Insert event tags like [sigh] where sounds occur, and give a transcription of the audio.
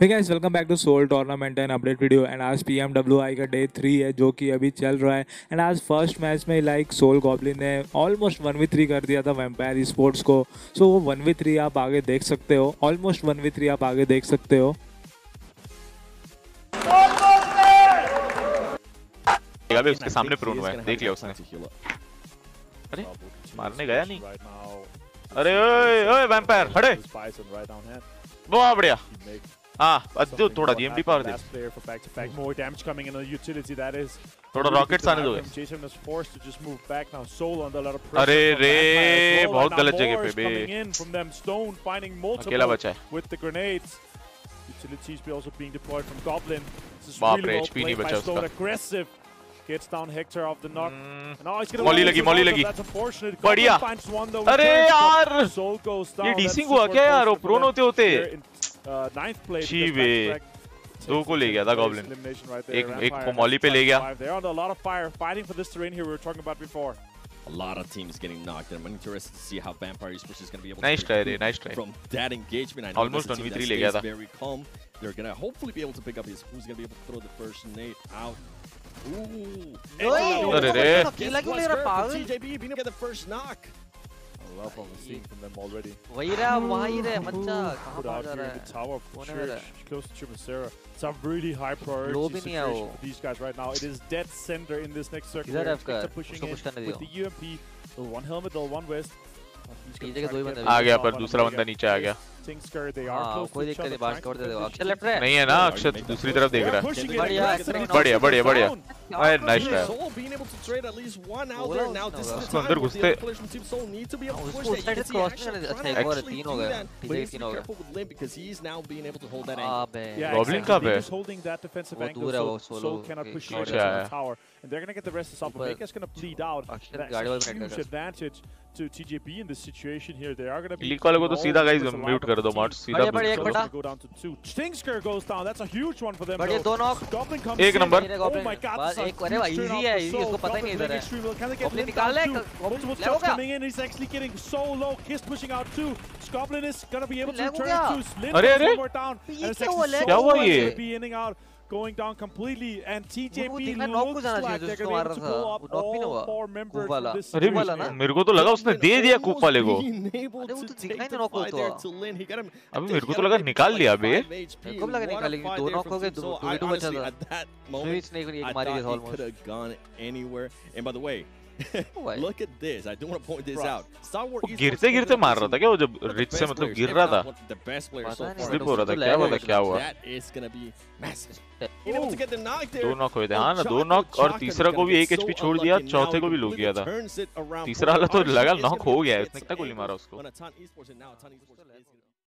hey guys welcome back to Soul tournament and update video and आज पी का day three है जो कि अभी चल रहा है। एंड आज फ़र्स्ट मैच में लाइक सोल गॉबलिन ने ऑलमोस्ट वन वी थ्री कर दिया था वेम्पायर स्पोर्ट्स को। सो so, वो वन वी थ्री आप आगे देख सकते हो। ऑलमोस्ट वन वी थ्री आप आगे देख सकते हो। अभी उसके सामने प्रून हुआ है। देख लिया उसने। अरे मारने गया नहीं। अरे ओए ओए वैम्पायर हटे। बहुत बढ़िया। हाँ अद्दू थोड़ा जीएमडी पावर दे थोड़ा रॉकेट्स आने दो अरे रे बहुत गलत जगह पे बे अकेला बचा है Utilities be also being deployed from Goblin. This is बाप really रे, well HP नहीं played by बचा Stone. उसका। Aggressive. Gets down Hector off the knock. Hmm, And now he's gonna Mauli lose लगी, it मौली also. लगी। That's unfortunate. बढ़िया। Goblin finds one though. अरे returns, but यार Soul goes down. ये That's डीसिंग super हुआ क्या यार वो unfortunate for प्रोन them. होते होते They're in, uh, ninth place. छी Just बे। back-to-back दो को ले गया था takes Goblin। elimination right there. एक- एक Vampire को has मौली पे ले tried to गया। survive. They're under a lot of fire fighting for this terrain here we were talking about before. A lot of teams getting knocked, and I'm interested to see how Vampire Esports is going to be able Nice to try recoup रे, nice try। from that engagement. I know Almost that's a team 1v3 that ले गया stays था। very calm. They're going to hopefully be able to pick up his. Who's going to be able to throw the first nade out? Ooh. अरे रे अकेला क्यों ले रहा पागल TJB being able to get the first knock. Love what we're seeing from them already. वही रहा वही रहे बच्चा कहाँ out जा here रहा in the tower of church, close to Chimacera. It's a really high priority है situation for these guys right now. It is dead center in this next circle. है आपका? Pushing उसको in push करने with the UMP. Little one helmet, little one west. Uh, है, ही आ गया पर दूसरा बंदा नीचे आ गया हाँ कोई दिक्कत नहीं बाहर trying कवर दे दो अक्षर लेफ़्ट है नहीं है ना अक्षत दूसरी तरफ़ देख रहा है बढ़िया, बढ़िया, बढ़िया, to. अरे nice try Soul being able to trade at least one out there. Now this is the time where the other players from Team Soul need to be able to push that. You can see करने- trying to अच्छा, है, actually हो do गया। that, but है, he needs to be हो गया। careful with Limp because he's now being able to hold that angle. अबे Yeah, Goblin exactly. है? just holding that defensive वो angle, है, so Soul cannot push into है। the tower, and they're gonna get the rest of ऊपर- Omega's gonna bleed out. That's a huge advantage to TJP in this situation here. They are gonna be leak वाले को तो सीधा mute of कर दो. Mods सीधा mute कर एक दो। go down to two. Stingsker goes down. That's a huge one for them. बढ़िया, though. दो knock। Goblin comes एक. नंबर। Oh my God! बस this is a एक अरे huge इजी turnout है for इजी Soul. इसको पता ही नहीं Goblin इधर playing है extremely well. Can they get Goblin Lin निकाल down ले, too? Goblin Multiple ले हो shots गया। coming in. He's actually getting so low. Kiss pushing out too. Goblin is gonna be able to ले हो return गया। to Lin अरे, goes अरे। one more down. ये And it's क्या हुआ, actually leg क्या हुआ so ये? Going down completely, and TJP looks like they're able to pull था। up all four members from this अरे ना? situation. मेरे को तो लगा उसने दे दिया कूप वाले को able अरे वो to तो take दिखा ही fight होता। there to Lin. He got him. अभी he मेरे को तो लगा निकाल लिया बे 25 HP. मेरे को लगा What a fight दो from हो गए, दो-. दो I ही तो बचा था। स्विच I एक मारी thought गई [laughs] Look at this. I do want to point this out. Star Wars गिरते गिरते मार रहा था क्या वो जब रिच से मतलब गिर रहा था स्लिप हो रहा था क्या हुआ क्या हुआ दो नॉक हुए थे हाँ ना दो नॉक और तीसरा को भी एक एच पी छोड़ दिया चौथे को भी लूट गया था। तीसरा वाला तो लगा नॉक हो गया उसने कितना गोली मारा उसको?